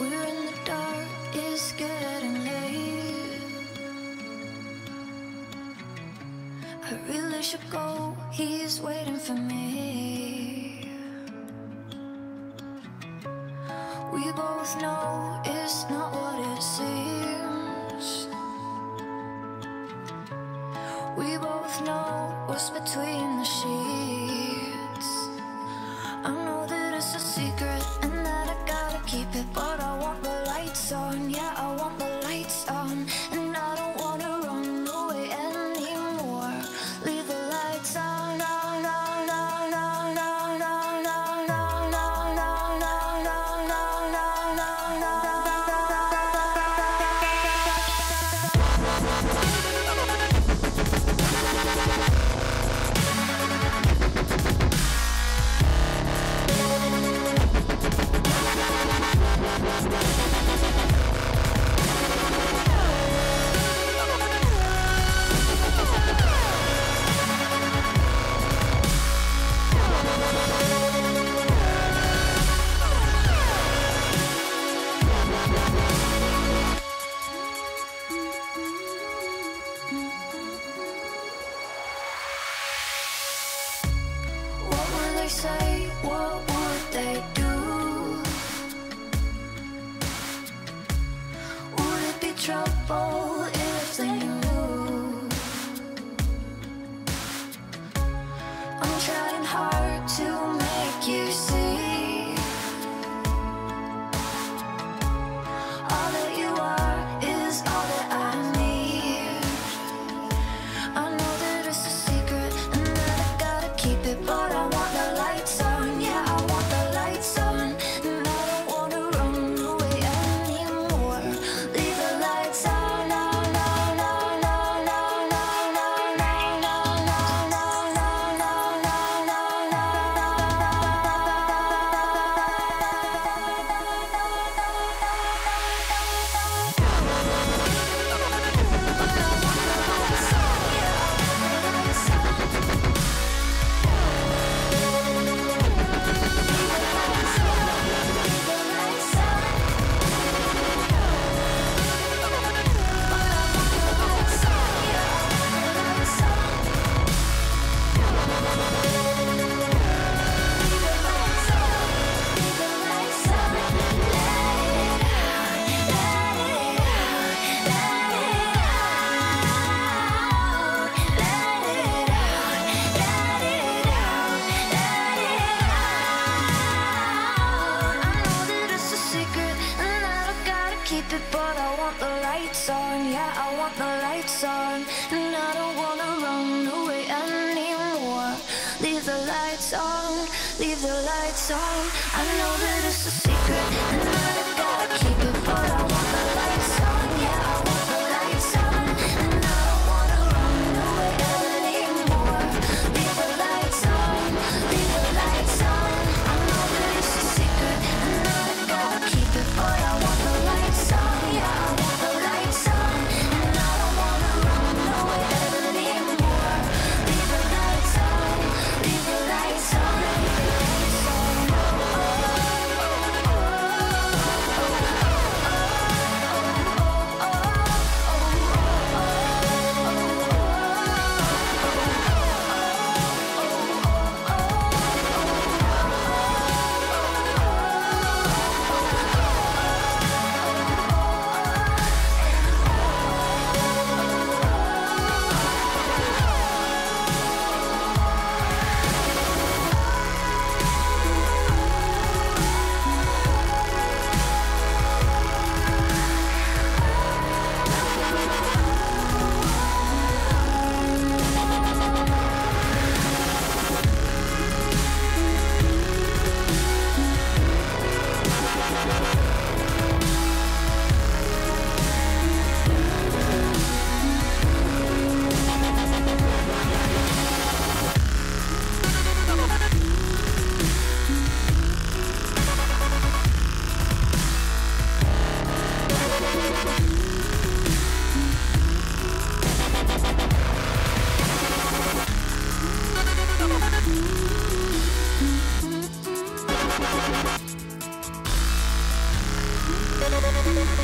We're in the dark, it's getting late. I really should go, he's waiting for me. We both know it's not what it seems. We both know what's between the sheets. I know that it's a secret and that I gotta keep it, What would they do? Would it be trouble if they knew? I'm trying hard to make you see Keep it, but I want the lights on. Yeah, I want the lights on, and I don't wanna run away anymore. Leave the lights on, leave the lights on. I know that it's a secret, and I gotta keep it, but I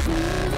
Thank you.